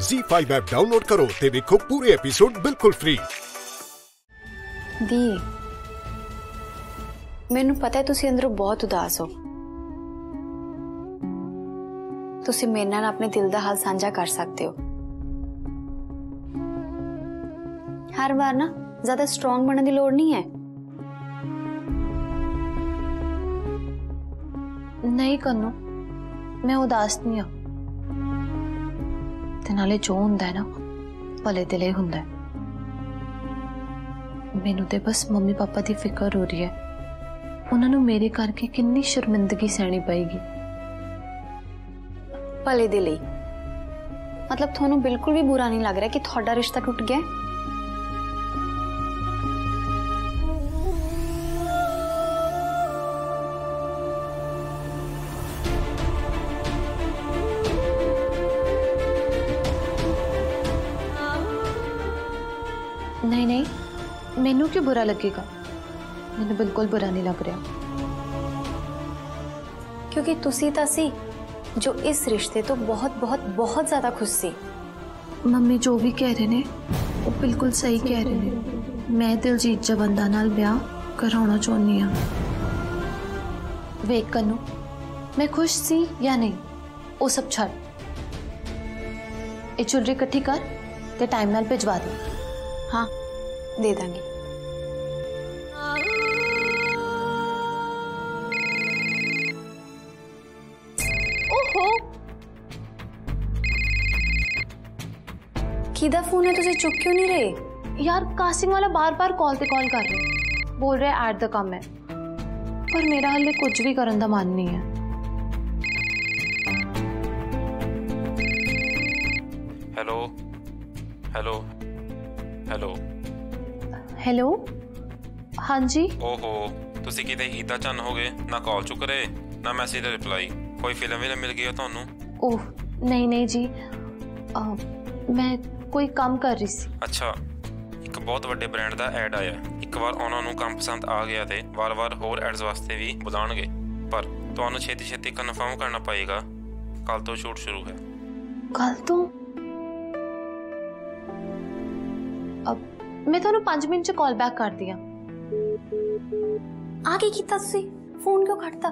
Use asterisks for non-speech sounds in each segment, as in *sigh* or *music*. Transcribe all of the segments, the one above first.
Z5 app download ਕਰੋ ਤੇ ਵੇਖੋ ਪੂਰੇ ਐਪੀਸੋਡ ਬਿਲਕੁਲ ਫ੍ਰੀ ਦੀ ਮੈਨੂੰ ਪਤਾ ਹੈ ਤੁਸੀਂ ਅੰਦਰੋਂ ਬਹੁਤ ਉਦਾਸ ਹੋ ਤੁਸੀਂ ਮੇਰੇ ਨਾਲ ਆਪਣੇ ਦਿਲ ਦਾ ਹਾਲ ਸਾਂਝਾ ਕਰ ਸਕਦੇ ਹੋ ਹਰ ਵਾਰ ਨਾ ਜ਼ਿਆਦਾ ਸਟਰੋਂਗ ਬਣਨ ਦੀ ਲੋੜ ਨਹੀਂ ਹੈ ਨਹੀਂ ਕੰਨੂ ਮੈਂ ਉਦਾਸ ਨਹੀਂ ਆ ਤੇ ਨਾਲੇ ਜੋ ਹੁੰਦਾ ਹੈ ਨਾ ਭਲੇ ਦਿਲੇ ਹੀ ਹੁੰਦਾ ਹੈ ਮੈਨੂੰ ਤੇ ਬਸ ਮੰਮੀ ਪਾਪਾ ਦੀ ਫਿਕਰ ਹੋ ਰਹੀ ਹੈ ਉਹਨਾਂ ਨੂੰ ਮੇਰੇ ਕਰਕੇ ਕਿੰਨੀ ਸ਼ਰਮਿੰਦਗੀ ਸਹਿਣੀ ਪਏਗੀ ਭਲੇ ਦੇ ਲਈ ਮਤਲਬ ਤੁਹਾਨੂੰ ਬਿਲਕੁਲ ਵੀ ਬੁਰਾ ਨਹੀਂ ਲੱਗ ਰਿਹਾ ਕਿ ਤੁਹਾਡਾ ਰਿਸ਼ਤਾ ਟੁੱਟ ਗਿਆ नहीं नहीं। मैनू क्यों बुरा लगेगा? मैं बिल्कुल बुरा नहीं लग रहा। क्योंकि तुसी तासी जो इस रिश्ते तो बहुत बहुत बहुत ज़्यादा खुश सी। मम्मी जो भी कह रहे ने, वो बिल्कुल सही कह रहे ने। मैं दिलजीत जवंदा नाल ब्याह कराना चाहनी हाँ। वेख कनू मैं खुश सी या नहीं, वो सब छड़। ये चुलरी कर, ते टाइम नाल भिजवा दी। हाँ दे देंगे। किधर फ़ोन है तुझे? चुप क्यों नहीं रहे? यार कासिम वाला बार बार कॉल से कॉल कर रहे बोल रहे ऐट द कम है पर मेरा हल्ले कुछ भी करन का मन नहीं है। Hello hello hello hello hello hello ਹਾਂਜੀ ਓਹੋ ਤੁਸੀਂ ਕਿਤੇ ਈਦਾ ਚੰਨ ਹੋ ਗਏ ਨਾ ਕਾਲ ਚੁੱਕ ਰਹੇ ਨਾ ਮੈਸੇਜ ਦਾ ਰਿਪਲਾਈ ਕੋਈ ਫਿਲਮ ਵੀ ਮਿਲ ਗਈ ਆ ਤੁਹਾਨੂੰ ਓਹ ਨਹੀਂ ਨਹੀਂ ਜੀ ਅਹ, ਮੈਂ ਕੋਈ ਕੰਮ ਕਰ ਰਹੀ ਸੀ ਅੱਛਾ ਇੱਕ ਬਹੁਤ ਵੱਡੇ ਬ੍ਰਾਂਡ ਦਾ ਐਡ ਆਇਆ ਇੱਕ ਵਾਰ ਉਹਨਾਂ ਨੂੰ ਕੰਮ ਪਸੰਦ ਆ ਗਿਆ ਤੇ ਵਾਰ-ਵਾਰ ਹੋਰ ਐਡਸ ਵਾਸਤੇ ਵੀ ਬੁਲਾਉਣਗੇ ਪਰ ਤੁਹਾਨੂੰ ਛੇਤੀ-ਛੇਤੀ ਕਨਫਰਮ ਕਰਨਾ ਪਏਗਾ ਕੱਲ ਤੋਂ ਸ਼ੂਟ ਸ਼ੁਰੂ ਹੈ ਕੱਲ ਤੋਂ ਅਬ ਮੈਂ ਤੁਹਾਨੂੰ 5 ਮਿੰਟ ਚ ਕਾਲ ਬੈਕ ਕਰਦੀ ਆ ਆ ਕੀ ਕੀਤਾ ਤੁਸੀਂ ਫੋਨ ਕਿਉਂ ਕੱਟਤਾ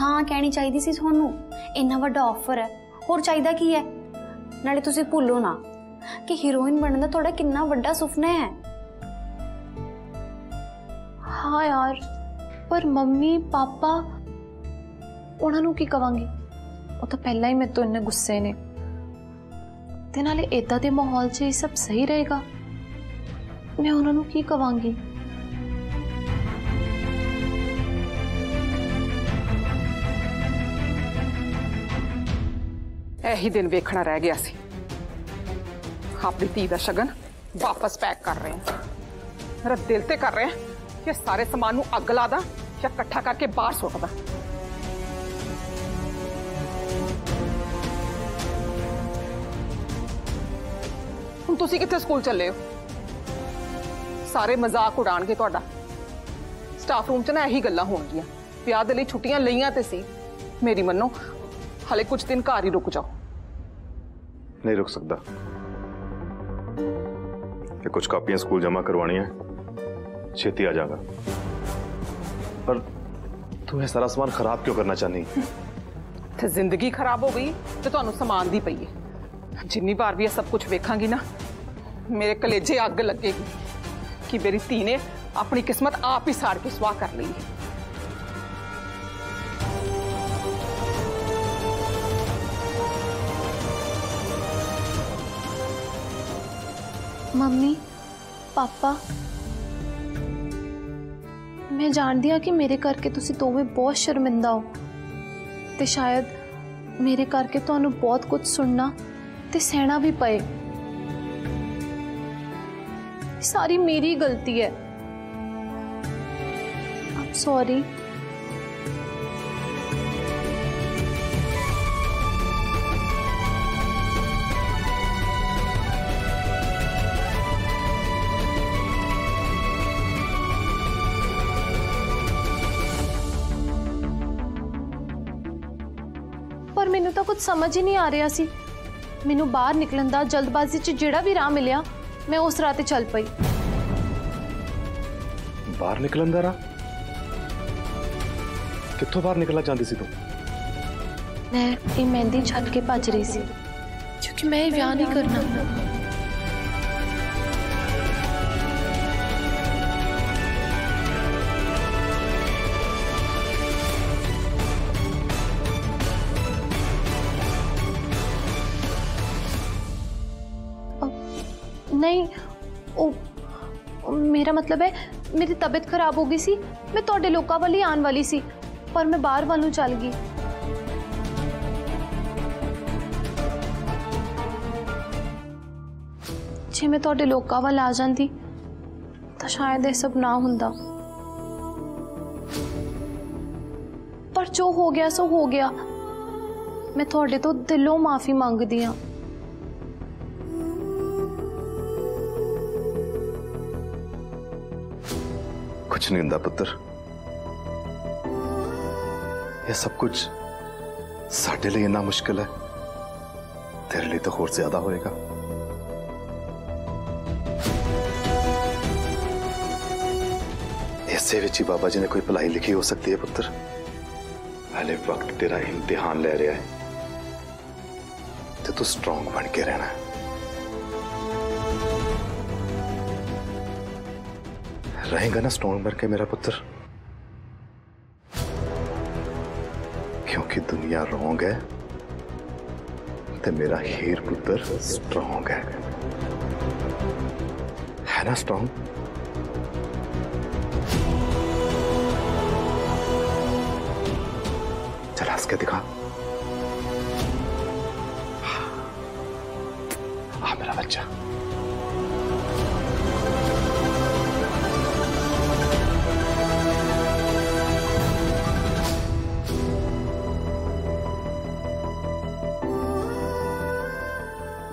ਹਾਂ ਕਹਿਣੀ ਚਾਹੀਦੀ ਸੀ ਤੁਹਾਨੂੰ ਇੰਨਾ ਵੱਡਾ ਆਫਰ ਹੈ ਹੋਰ ਚਾਹੀਦਾ ਕੀ ਹੈ ਨਾਲੇ ਤੁਸੀਂ ਭੁੱਲੋ ਨਾ ਕਿ ਹੀਰੋਇਨ ਬਣਨ ਦਾ ਤੁਹਾਡਾ ਕਿੰਨਾ ਵੱਡਾ ਸੁਪਨਾ ਹੈ ਹਾਂ ਯਾਰ ਪਰ ਮੰਮੀ ਪਾਪਾ ਉਹਨਾਂ ਨੂੰ ਕੀ ਕਵਾਂਗੀ ਉਹ ਤਾਂ ਪਹਿਲਾਂ ਹੀ ਮੇਰੇ ਤੋਂ ਇੰਨੇ ਗੁੱਸੇ ਨੇ ਤੇ ਨਾਲੇ ਇਦਾਂ ਦੇ ਮਾਹੌਲ 'ਚ ਇਹ ਸਭ ਸਹੀ ਰਹੇਗਾ ਮੈਂ ਉਹਨਾਂ ਨੂੰ ਕੀ ਕਵਾਂਗੀ ਇਹੀ ਦਿਨ ਵੇਖਣਾ ਰਹਿ ਗਿਆ ਸੀ ਆਪਣੀ ਧੀ ਦਾ ਸ਼ਗਨ ਵਾਪਸ ਪੈਕ ਕਰ ਰਹੇ ਹਾਂ ਮੇਰਾ ਦਿਲ ਤੇ ਕਰ ਰਿਹਾ ਕਿ ਸਾਰੇ ਸਮਾਨ ਨੂੰ ਅੱਗ ਲਾ ਦਾਂ ਜਾਂ ਇਕੱਠਾ ਕਰਕੇ ਬਾਹਰ ਸੁੱਟ ਦਾਂ ਹੁਣ ਤੁਸੀਂ ਕਿੱਥੇ ਸਕੂਲ ਚੱਲੇ ਹੋ ਸਾਰੇ ਮਜ਼ਾਕ ਉਡਾਣਗੇ ਤੁਹਾਡਾ ਸਟਾਫ ਰੂਮ 'ਚ ਨਾ ਇਹੀ ਗੱਲਾਂ ਹੋਣਗੀਆਂ ਵਿਆਹ ਦੇ ਲਈ ਛੁੱਟੀਆਂ ਲਈਆਂ ਤੇ ਸੀ ਮੇਰੀ ਮੰਨੋ ਹਲੇ ਕੁਝ ਦਿਨ ਘਰ ਹੀ ਰੁਕ ਜਾਓ नहीं रुक सकता ये कुछ कापियां स्कूल जमा करवानी है छेती आ जाएगा पर तू ये सारा सामान खराब क्यों करना चाहनी *laughs* ਤੇ ਜ਼ਿੰਦਗੀ ਖਰਾਬ ਹੋ ਗਈ ਤੇ ਤੁਹਾਨੂੰ ਸਮਾਨ ਦੀ ਪਈ ਹੈ ਜਿੰਨੀ ਵਾਰ ਵੀ ਇਹ ਸਭ ਕੁਝ ਵੇਖਾਂਗੀ ਨਾ ਮੇਰੇ ਕਲੇਜੇ ਅੱਗ ਲੱਗੇਗੀ ਕਿ ਮੇਰੀ ਧੀ ਨੇ ਆਪਣੀ ਕਿਸਮਤ ਆਪ ਹੀ ਸਾੜ ਕੇ ਸਵਾਹ ਕਰ ਲਈ ਹੈ ਮੰਮੀ ਪਾਪਾ ਮੈਂ ਜਾਣਦੀ ਹਾਂ ਕਿ ਮੇਰੇ ਕਰਕੇ ਤੁਸੀਂ ਦੋਵੇਂ ਬਹੁਤ ਸ਼ਰਮਿੰਦਾ ਹੋ ਤੇ ਸ਼ਾਇਦ ਮੇਰੇ ਕਰਕੇ ਤੁਹਾਨੂੰ ਬਹੁਤ ਕੁਝ ਸੁਣਨਾ ਤੇ ਸਹਿਣਾ ਵੀ ਪਏ ਇਹ ਸਾਰੀ ਮੇਰੀ ਗਲਤੀ ਹੈ ਆਮ ਸੌਰੀ ਪਰ ਮੈਨੂੰ ਤਾਂ ਕੁਝ ਸਮਝ ਹੀ ਨਹੀਂ ਆ ਰਿਹਾ ਸੀ ਮੈਨੂੰ ਬਾਹਰ ਨਿਕਲਣ ਦਾ ਜਲਦਬਾਜ਼ੀ 'ਚ ਜਿਹੜਾ ਵੀ ਰਾਹ ਮਿਲਿਆ मैं उस रात चल पाई। बाहर निकल अंदर कितों बाहर निकलना चाहती सी तू? मैं मेहंदी छत के भज रही सी। क्योंकि मैं ये ब्याह नहीं करना। ਨਹੀਂ ਉਹ ਉਹ ਮੇਰਾ ਮਤਲਬ ਹੈ ਮੇਰੀ ਤਬੀਅਤ ਖਰਾਬ ਹੋ ਗਈ ਸੀ ਮੈਂ ਤੁਹਾਡੇ ਲੋਕਾਂ ਵੱਲ ਹੀ ਆਉਣ ਵਾਲੀ ਸੀ ਪਰ ਮੈਂ ਬਾਹਰ ਵੱਲ ਨੂੰ ਚੱਲ ਗਈ ਜੇ ਮੈਂ ਤੁਹਾਡੇ ਲੋਕਾਂ ਵੱਲ ਆ ਜਾਂਦੀ ਤਾਂ ਸ਼ਾਇਦ ਇਹ ਸਭ ਨਾ ਹੁੰਦਾ ਪਰ ਜੋ ਹੋ ਗਿਆ ਸੋ ਹੋ ਗਿਆ ਮੈਂ ਤੁਹਾਡੇ ਤੋਂ ਦਿਲੋਂ ਮਾਫੀ ਮੰਗਦੀ ਹਾਂ कुछ नहीं ਹੁੰਦਾ ਪੁੱਤਰ ਇਹ ਸਭ ਕੁਝ ਸਾਡੇ ਲਈ ਇੰਨਾ ਮੁਸ਼ਕਲ ਹੈ ਤੇਰੇ ਲਈ ਤਾਂ ਹੋਰ ਜ਼ਿਆਦਾ ਹੋਏਗਾ ਇਸੇ ਵਿੱਚ ਹੀ ਬਾਬਾ ਜੀ ਨੇ ਕੋਈ ਭਲਾਈ ਲਿਖੀ ਹੋ ਸਕਦੀ ਹੈ ਪੁੱਤਰ ਹਲੇ ਵਕਤ ਤੇਰਾ ਇਮਤਿਹਾਨ ਲੈ ਰਿਹਾ ਹੈ ਤੇ ਤੂੰ ਸਟਰੋਂਗ ਬਣ ਕੇ ਰਹਿਣਾ ਹੈ रहेगा ना स्ट्रॉन्ग बन के मेरा पुत्र? क्योंकि दुनिया रोंग है, ते मेरा हीर पुत्र स्ट्रॉन्ग है। है ना स्ट्रॉन्ग चल हंस के दिखा। आ मेरा बच्चा।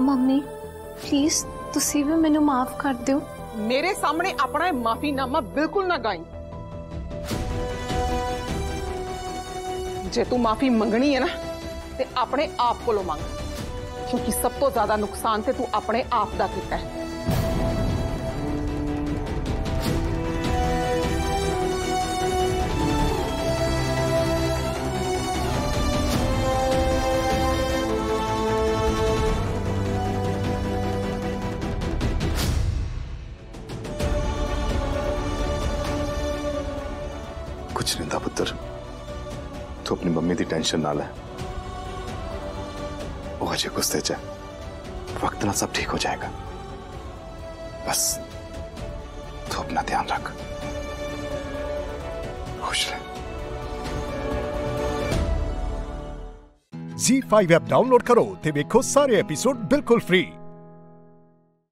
ਮੰਮੀ ਪਲੀਜ਼ ਤੁਸੀਂ ਵੀ ਮੈਨੂੰ ਮਾਫ ਕਰ ਦਿਓ ਮੇਰੇ ਸਾਹਮਣੇ ਆਪਣਾ ਇਹ ਮਾਫੀਨਾਮਾ ਬਿਲਕੁਲ ਨਾ ਗਾਈ ਜੇ ਤੂੰ ਮਾਫੀ ਮੰਗਣੀ ਹੈ ਨਾ ਤੇ ਆਪਣੇ ਆਪ ਕੋਲੋਂ ਮੰਗ ਕਿਉਂਕਿ ਸਭ ਤੋਂ ਜ਼ਿਆਦਾ ਨੁਕਸਾਨ ਤੇ ਤੂੰ ਆਪਣੇ ਆਪ ਦਾ ਕੀਤਾ ਹੈ कुछ नहीं था पुत्र तू अपनी मम्मी की टेंशन ना ले वो अजय गुस्से च है। वक्त ना सब ठीक हो जाएगा बस तू अपना ध्यान रख खुश रह Z5 ਐਪ ਡਾਊਨਲੋਡ ਕਰੋ ਤੇ ਵੇਖੋ ਸਾਰੇ ਐਪੀਸੋਡ ਬਿਲਕੁਲ ਫ੍ਰੀ